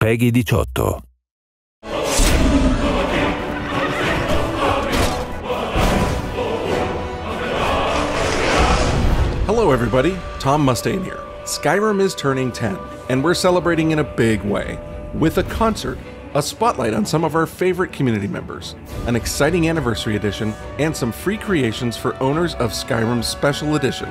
PEGI 18. Hello, everybody. Tom Mustaine here. Skyrim is turning 10, and we're celebrating in a big way with a concert, a spotlight on some of our favorite community members, an exciting anniversary edition, and some free creations for owners of Skyrim's Special Edition.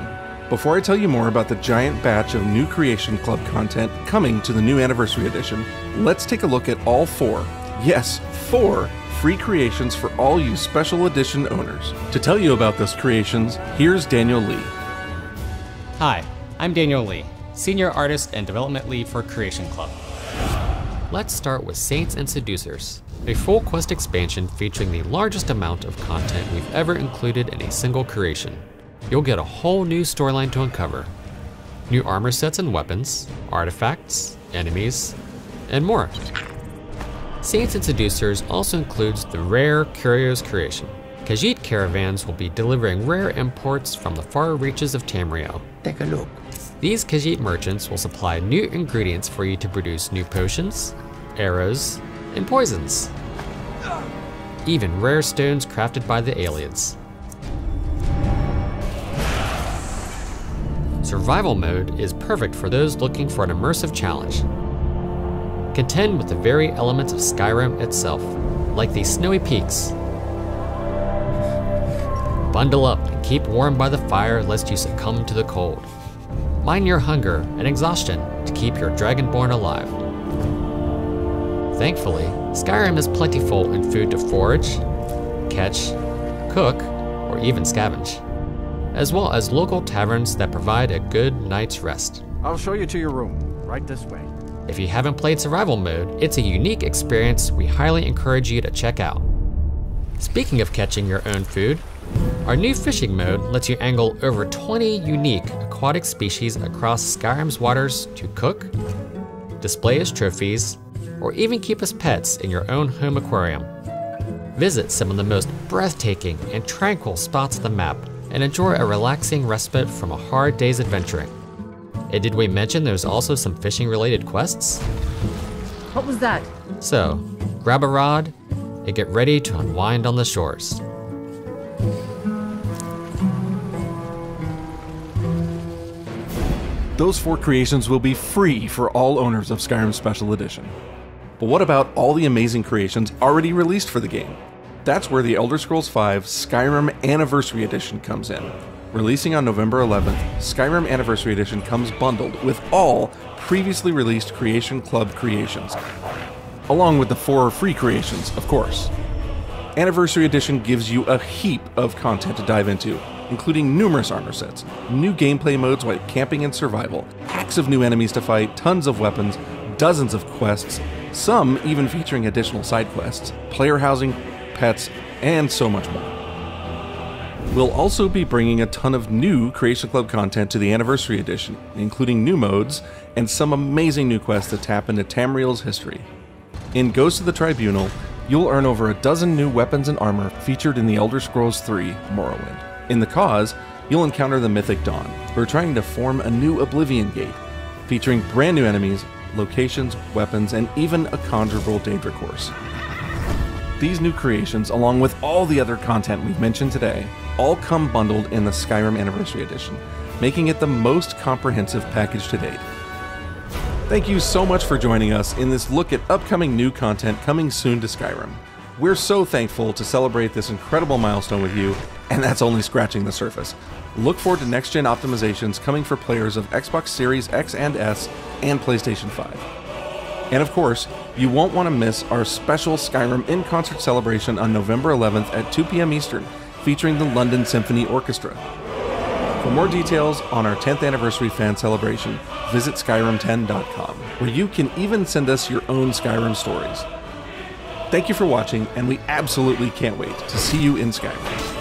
Before I tell you more about the giant batch of new Creation Club content coming to the new Anniversary Edition, let's take a look at all four, yes, four free creations for all you Special Edition owners. To tell you about those creations, here's Daniel Lee. Hi, I'm Daniel Lee, Senior Artist and Development Lead for Creation Club. Let's start with Saints and Seducers, a full quest expansion featuring the largest amount of content we've ever included in a single creation. You'll get a whole new storyline to uncover, new armor sets and weapons, artifacts, enemies, and more. Saints and Seducers also includes the rare Curios creation. Khajiit caravans will be delivering rare imports from the far reaches of Tamriel. Take a look. These Khajiit merchants will supply new ingredients for you to produce new potions, arrows, and poisons. Even rare stones crafted by the Ayleids. Survival mode is perfect for those looking for an immersive challenge. Contend with the very elements of Skyrim itself, like these snowy peaks. Bundle up and keep warm by the fire lest you succumb to the cold. Mind your hunger and exhaustion to keep your dragonborn alive. Thankfully, Skyrim is plentiful in food to forage, catch, cook, or even scavenge, as well as local taverns that provide a good night's rest. I'll show you to your room. Right this way. If you haven't played survival mode, it's a unique experience we highly encourage you to check out. Speaking of catching your own food, our new fishing mode lets you angle over 20 unique aquatic species across Skyrim's waters to cook, display as trophies, or even keep as pets in your own home aquarium. Visit some of the most breathtaking and tranquil spots of the map and enjoy a relaxing respite from a hard day's adventuring. And did we mention there's also some fishing related quests? What was that? So, grab a rod and get ready to unwind on the shores. Those four creations will be free for all owners of Skyrim Special Edition. But what about all the amazing creations already released for the game? That's where the Elder Scrolls V Skyrim Anniversary Edition comes in. Releasing on November 11th, Skyrim Anniversary Edition comes bundled with all previously released Creation Club creations, along with the four free creations, of course. Anniversary Edition gives you a heap of content to dive into, including numerous armor sets, new gameplay modes like camping and survival, packs of new enemies to fight, tons of weapons, dozens of quests, some even featuring additional side quests, player housing, pets, and so much more. We'll also be bringing a ton of new Creation Club content to the Anniversary Edition, including new modes and some amazing new quests that tap into Tamriel's history. In Ghost of the Tribunal, you'll earn over a dozen new weapons and armor featured in the Elder Scrolls III Morrowind. In the Cause, you'll encounter the Mythic Dawn, who are trying to form a new Oblivion Gate, featuring brand new enemies, locations, weapons, and even a conjurable Daedric horse. These new creations, along with all the other content we've mentioned today, all come bundled in the Skyrim Anniversary Edition, making it the most comprehensive package to date. Thank you so much for joining us in this look at upcoming new content coming soon to Skyrim. We're so thankful to celebrate this incredible milestone with you, and that's only scratching the surface. Look forward to next gen optimizations coming for players of Xbox Series X and S and PlayStation 5. And of course, you won't want to miss our special Skyrim in concert celebration on November 11th at 2 p.m. Eastern, featuring the London Symphony Orchestra. For more details on our 10th anniversary fan celebration, visit Skyrim10.com, where you can even send us your own Skyrim stories. Thank you for watching, and we absolutely can't wait to see you in Skyrim.